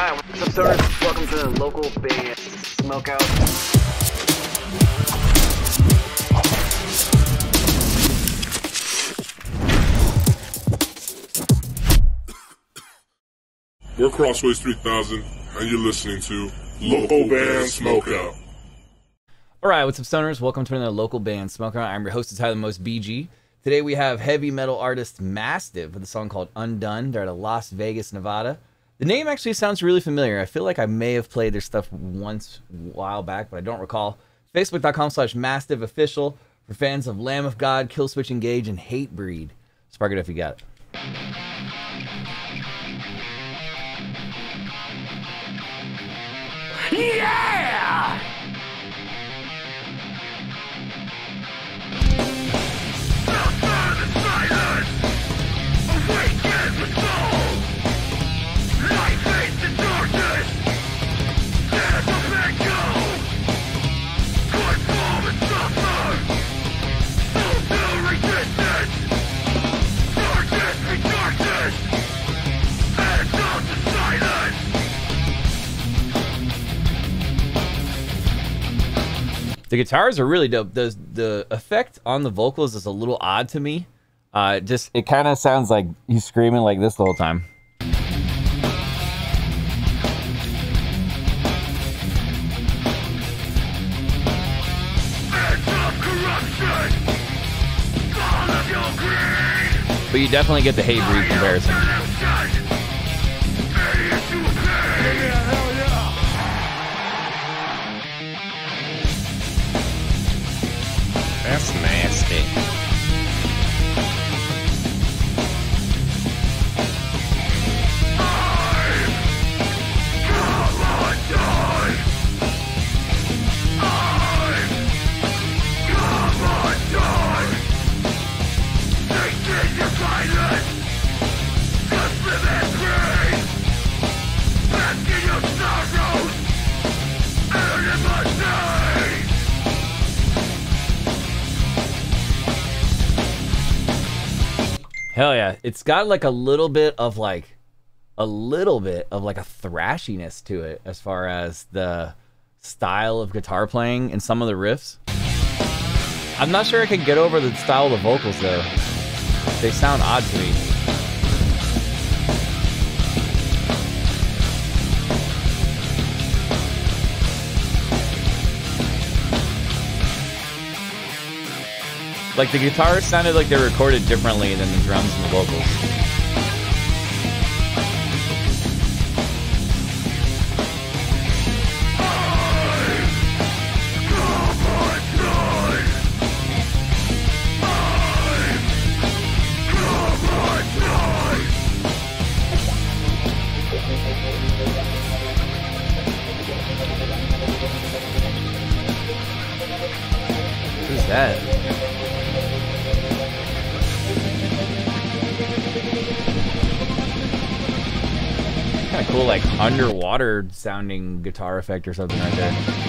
Hi, what's up, stoners? Welcome to the local band Smokeout. We're Crossways 3000, and you're listening to Local Band Smokeout. All right, what's up, stoners? Welcome to another local band, Smoker. I'm your host, Tyler Most BG. Today we have heavy metal artist Mastiv with a song called Undone. They're out of Las Vegas, Nevada. The name actually sounds really familiar. I feel like I may have played their stuff once a while back, but I don't recall. Facebook.com slash Mastiv Official for fans of Lamb of God, Killswitch Engage, and Hatebreed. Spark it if you got it. Yeah! The guitars are really dope. The the effect on the vocals is a little odd to me. Uh, just it kind of sounds like he's screaming like this the whole time. But you definitely get the Hatebreed comparison. That's nasty. Hell yeah. It's got like a little bit of like a little bit of like a thrashiness to it as far as the style of guitar playing and some of the riffs. I'm not sure I can get over the style of the vocals though. They sound odd to me. Like the guitars sounded like they were recorded differently than the drums and the vocals. That? Kind of cool, like underwater sounding guitar effect or something right there.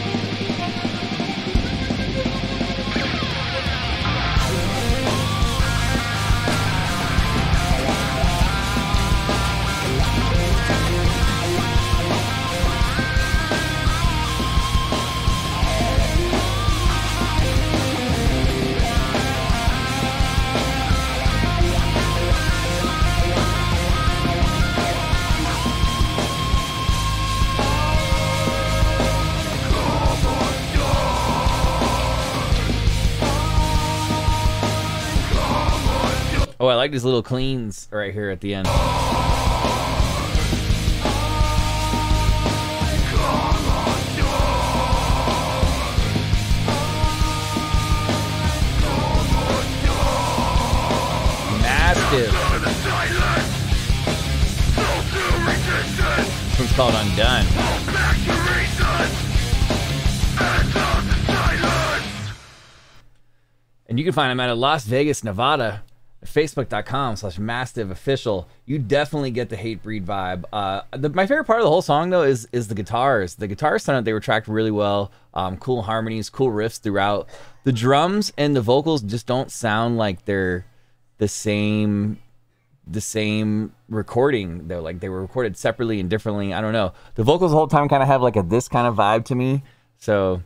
Oh, I like these little cleans right here at the end. Mastiv. One's called Undone. And you can find them out of Las Vegas, Nevada. Facebook.com slash Mastiv Official. You definitely get the Hatebreed vibe. Uh, the, my favorite part of the whole song though is is the guitars. The guitars sound they were tracked really well. Um, cool harmonies, cool riffs throughout. The drums and the vocals just don't sound like they're the same the same recording though. Like they were recorded separately and differently. I don't know. The vocals the whole time kind of have like a this kind of vibe to me. So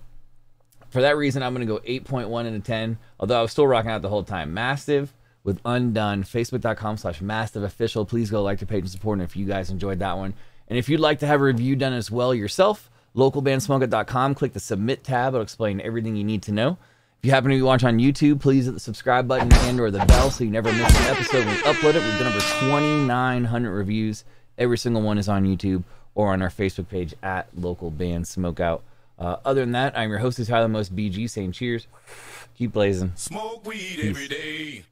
for that reason, I'm gonna go 8.1 into 10. Although I was still rocking out the whole time. Mastiv with Undone. Facebook.com slash Mastiv Official. Please go like the page and support. And if you guys enjoyed that one, and if you'd like to have a review done as well yourself, localbandsmokeout.com. Click the submit tab. It'll explain everything you need to know. If you happen to be watching on YouTube, please hit the subscribe button and or the bell so you never miss an episode when we upload it. We've done over 2,900 reviews. Every single one is on YouTube or on our Facebook page at Local Band Smokeout. Uh, other than that, I'm your host, is Tyler Most BG, saying cheers. Keep blazing. Smoke weed every day.